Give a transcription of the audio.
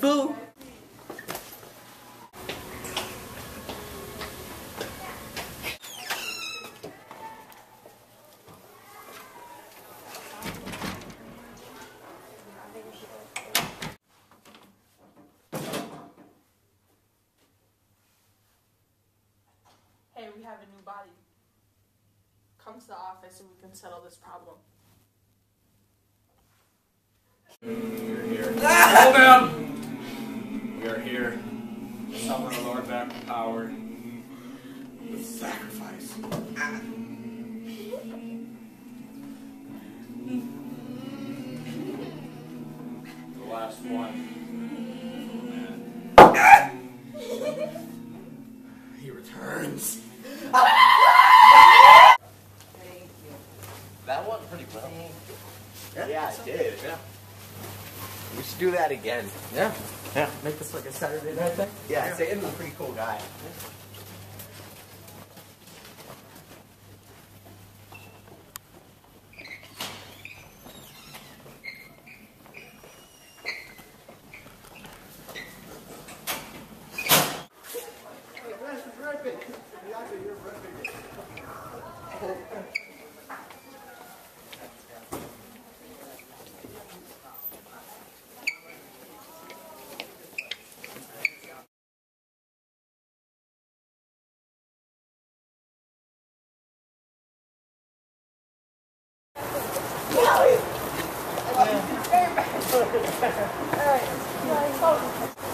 Boo! Hey, we have a new body. Come to the office and we can settle this problem. Hold down! Summon the Lord back to power. With sacrifice. The last one. He returns. That went pretty well. Yeah, it did. Yeah. We should do that again. Yeah. Yeah. Make this like a Saturday night thing. Yeah, Satan's a pretty cool guy. Alright.